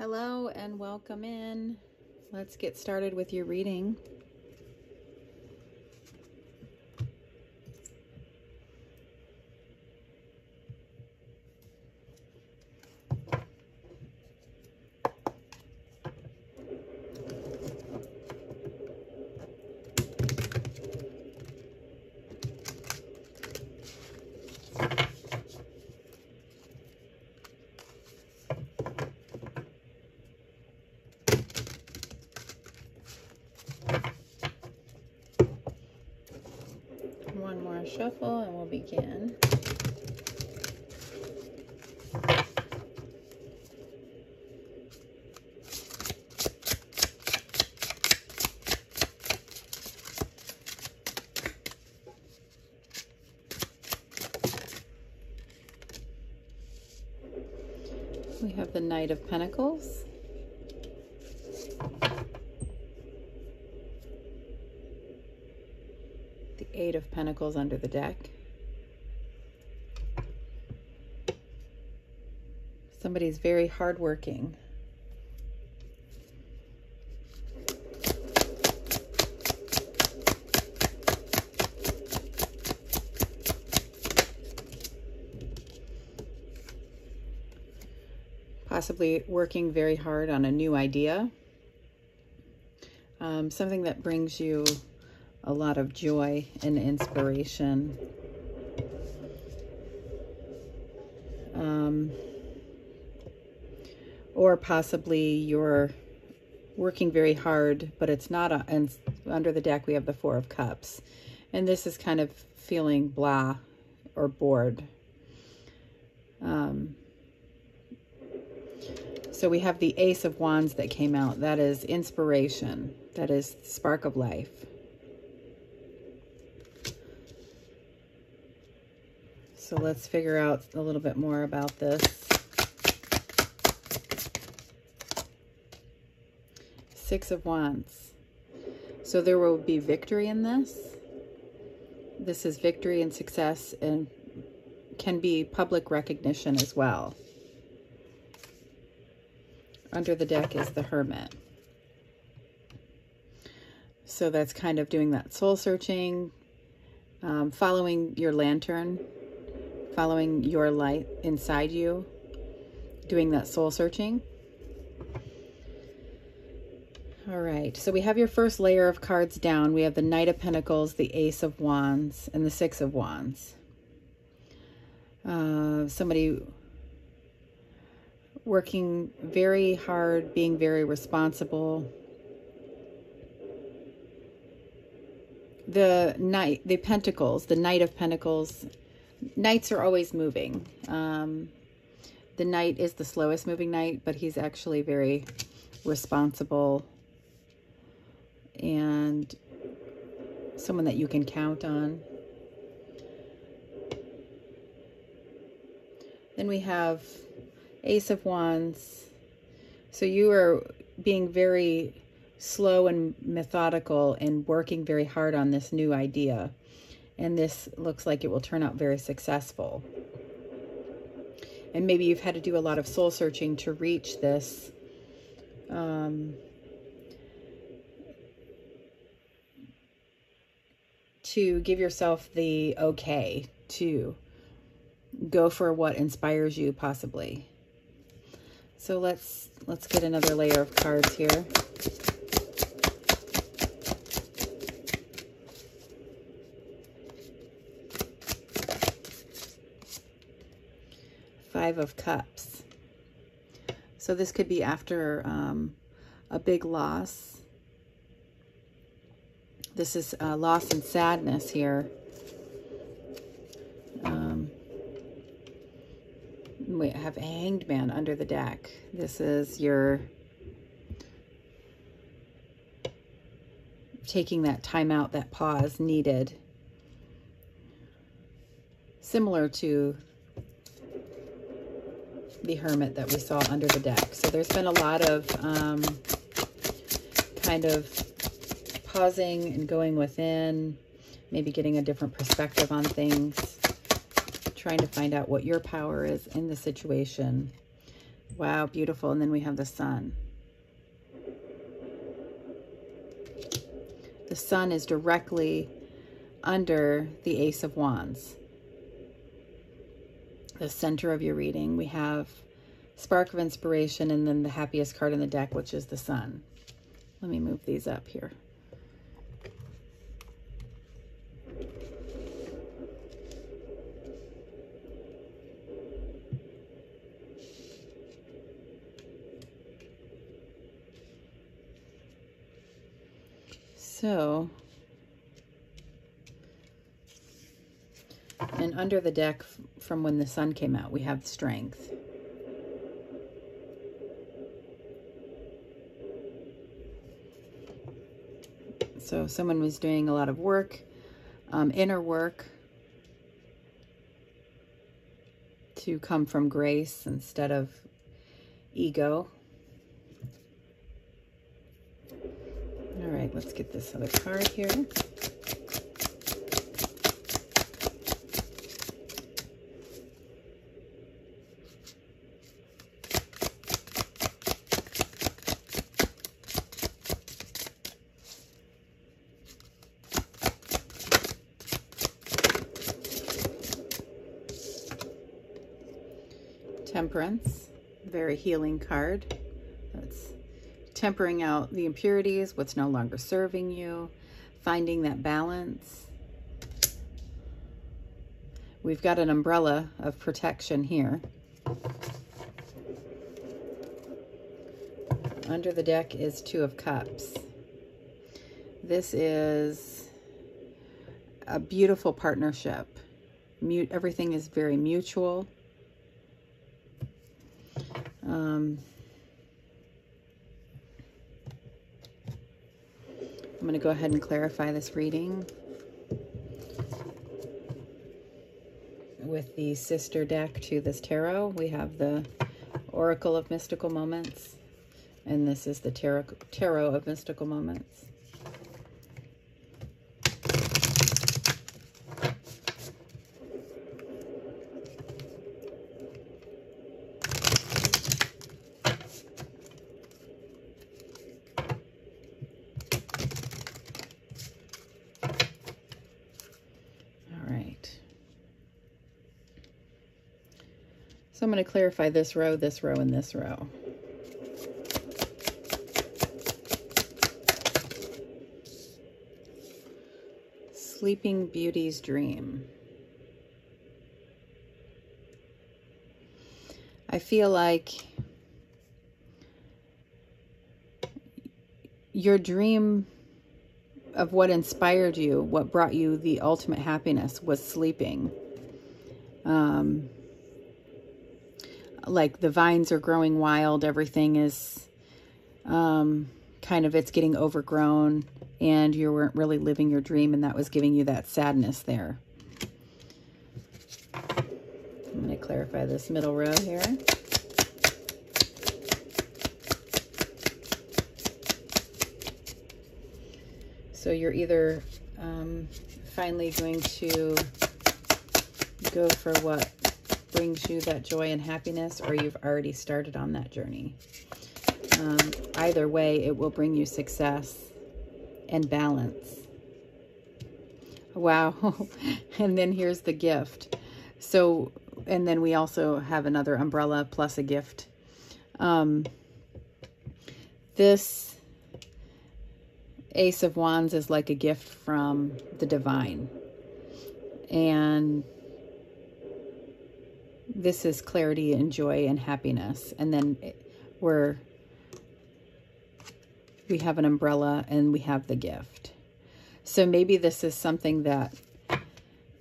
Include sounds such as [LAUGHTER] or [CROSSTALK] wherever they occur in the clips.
Hello and welcome in. Let's get started with your reading. One more shuffle and we'll begin. We have the Knight of Pentacles. The Eight of Pentacles under the deck. Somebody's very hardworking. Possibly working very hard on a new idea. Um, something that brings you a lot of joy and inspiration. Um, or possibly you're working very hard, but it's not, a, and under the deck we have the Four of Cups. And this is kind of feeling blah or bored. Um, so we have the Ace of Wands that came out. That is inspiration. That is spark of life. So let's figure out a little bit more about this. Six of Wands. So there will be victory in this. This is victory and success and can be public recognition as well. Under the deck is the Hermit. So that's kind of doing that soul searching, um, following your lantern, following your light inside you, doing that soul searching. All right, so we have your first layer of cards down. We have the Knight of Pentacles, the Ace of Wands, and the Six of Wands. Uh, somebody working very hard, being very responsible. The Knight, the Pentacles, the Knight of Pentacles. Knights are always moving. Um, the Knight is the slowest moving Knight, but he's actually very responsible and someone that you can count on. Then we have Ace of Wands. So you are being very slow and methodical and working very hard on this new idea. And this looks like it will turn out very successful. And maybe you've had to do a lot of soul searching to reach this um, to give yourself the okay to go for what inspires you possibly. So let's let's get another layer of cards here. Five of Cups. So this could be after um, a big loss. This is uh, loss and sadness here. Um, we have a hanged man under the deck. This is your taking that time out, that pause needed. Similar to the hermit that we saw under the deck. So there's been a lot of um, kind of pausing and going within, maybe getting a different perspective on things, trying to find out what your power is in the situation. Wow, beautiful. And then we have the sun. The sun is directly under the Ace of Wands. The center of your reading, we have Spark of Inspiration and then the happiest card in the deck, which is the sun. Let me move these up here. So, and under the deck from when the sun came out, we have strength. So someone was doing a lot of work, um, inner work, to come from grace instead of ego. All right, let's get this other card here. Temperance, very healing card That's tempering out the impurities, what's no longer serving you, finding that balance. We've got an umbrella of protection here. Under the deck is Two of Cups. This is a beautiful partnership. Mute, everything is very mutual. Um, I'm going to go ahead and clarify this reading with the sister deck to this tarot. We have the Oracle of Mystical Moments, and this is the Tarot, tarot of Mystical Moments. So I'm going to clarify this row, this row, and this row. Sleeping Beauty's Dream. I feel like your dream of what inspired you, what brought you the ultimate happiness was sleeping. Um, like the vines are growing wild, everything is um, kind of, it's getting overgrown and you weren't really living your dream and that was giving you that sadness there. I'm going to clarify this middle row here. So you're either um, finally going to go for what brings you that joy and happiness or you've already started on that journey. Um, either way, it will bring you success and balance. Wow. [LAUGHS] and then here's the gift. So, and then we also have another umbrella plus a gift. Um, this Ace of Wands is like a gift from the divine. And this is clarity and joy and happiness. And then we're, we have an umbrella and we have the gift. So maybe this is something that,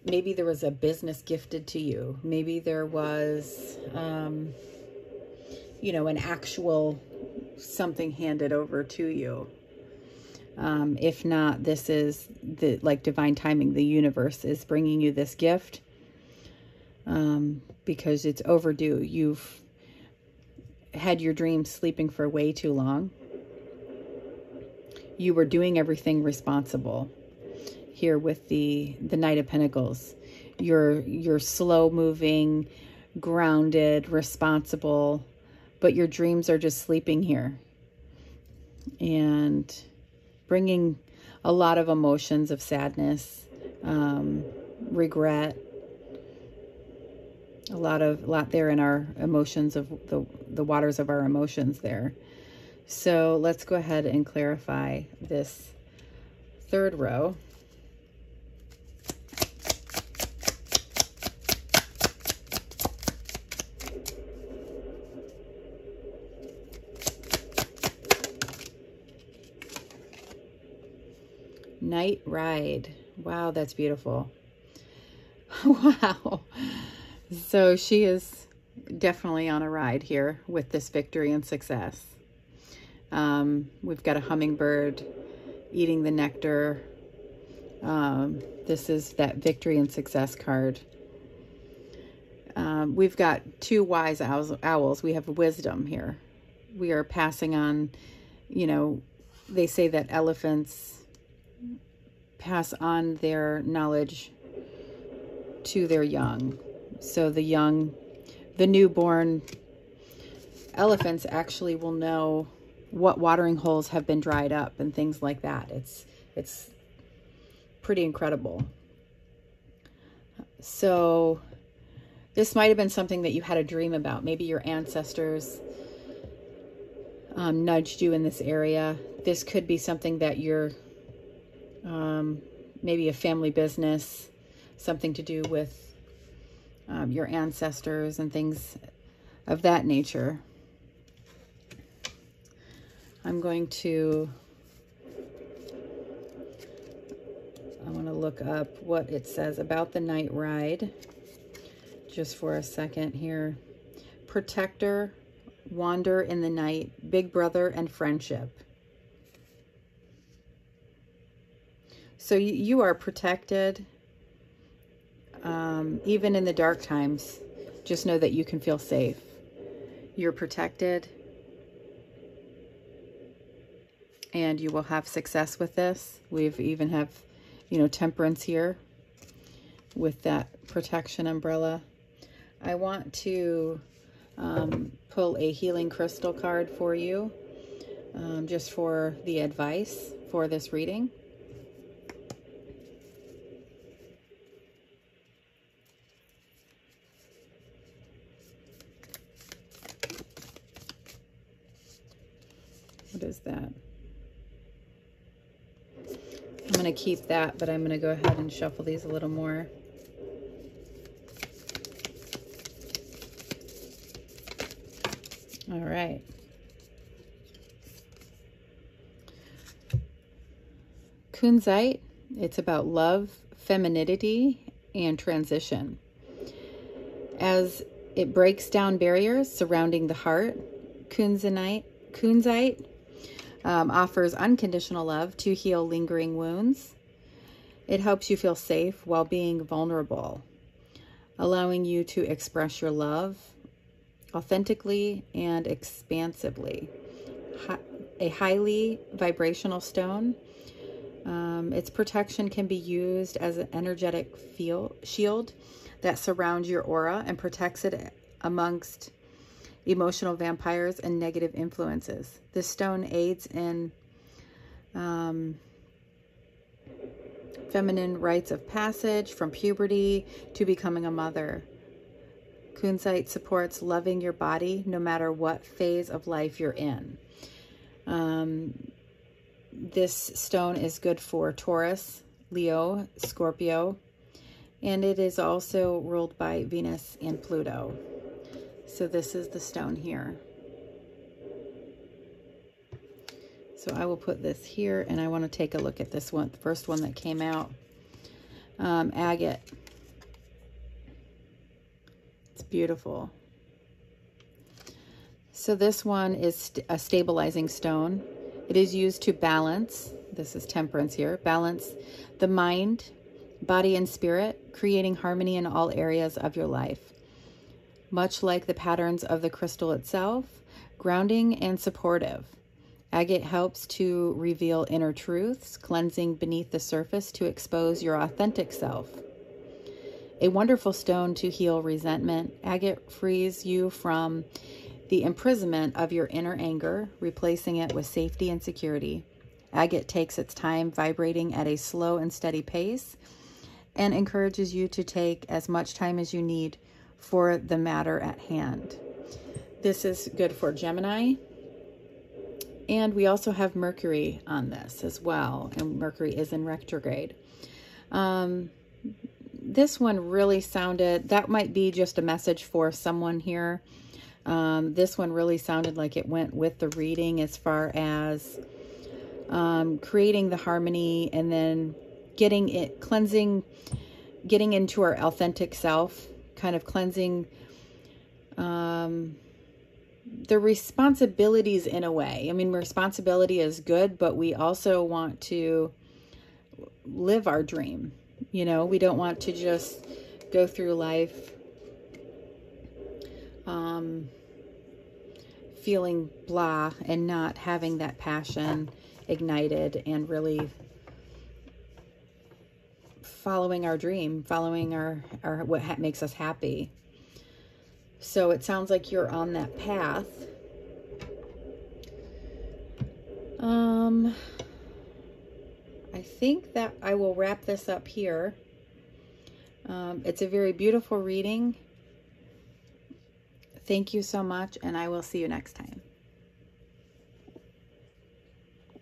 maybe there was a business gifted to you. Maybe there was, um, you know, an actual something handed over to you. Um, if not, this is the like divine timing. The universe is bringing you this gift um, because it's overdue. You've had your dreams sleeping for way too long. You were doing everything responsible here with the the Knight of Pentacles. You're you're slow moving, grounded, responsible, but your dreams are just sleeping here. And bringing a lot of emotions of sadness, um, regret, a lot of a lot there in our emotions of the the waters of our emotions there. So let's go ahead and clarify this third row. Night Ride. Wow, that's beautiful. [LAUGHS] wow. So she is definitely on a ride here with this victory and success. Um, we've got a hummingbird eating the nectar. Um, this is that victory and success card. Um, we've got two wise owls, owls. We have wisdom here. We are passing on, you know, they say that elephants pass on their knowledge to their young. So the young, the newborn elephants actually will know what watering holes have been dried up and things like that. It's it's pretty incredible. So this might have been something that you had a dream about. Maybe your ancestors um, nudged you in this area. This could be something that you're um, maybe a family business, something to do with um, your ancestors and things of that nature. I'm going to, I want to look up what it says about the night ride just for a second here. Protector, wander in the night, big brother, and friendship. So you, you are protected, um, even in the dark times. Just know that you can feel safe. You're protected, and you will have success with this. We've even have, you know, temperance here with that protection umbrella. I want to um, pull a healing crystal card for you, um, just for the advice for this reading. What is that? I'm going to keep that, but I'm going to go ahead and shuffle these a little more. All right. Kunzite, it's about love, femininity, and transition. As it breaks down barriers surrounding the heart, Kunzite, Kunzite um, offers unconditional love to heal lingering wounds. It helps you feel safe while being vulnerable, allowing you to express your love authentically and expansively. A highly vibrational stone. Um, its protection can be used as an energetic field, shield that surrounds your aura and protects it amongst emotional vampires, and negative influences. This stone aids in um, feminine rites of passage from puberty to becoming a mother. Kunzite supports loving your body no matter what phase of life you're in. Um, this stone is good for Taurus, Leo, Scorpio, and it is also ruled by Venus and Pluto. So this is the stone here. So I will put this here and I want to take a look at this one, the first one that came out. Um, agate. It's beautiful. So this one is st a stabilizing stone. It is used to balance, this is temperance here, balance the mind, body, and spirit, creating harmony in all areas of your life. Much like the patterns of the crystal itself, grounding and supportive. Agate helps to reveal inner truths, cleansing beneath the surface to expose your authentic self. A wonderful stone to heal resentment, agate frees you from the imprisonment of your inner anger, replacing it with safety and security. Agate takes its time vibrating at a slow and steady pace and encourages you to take as much time as you need for the matter at hand. This is good for Gemini. And we also have Mercury on this as well. And Mercury is in retrograde. Um, this one really sounded, that might be just a message for someone here. Um, this one really sounded like it went with the reading as far as um, creating the harmony and then getting it, cleansing, getting into our authentic self, kind of cleansing um, the responsibilities in a way. I mean, responsibility is good, but we also want to live our dream. You know, we don't want to just go through life um, feeling blah and not having that passion ignited and really following our dream, following our, our what makes us happy. So it sounds like you're on that path. Um, I think that I will wrap this up here. Um, it's a very beautiful reading. Thank you so much, and I will see you next time.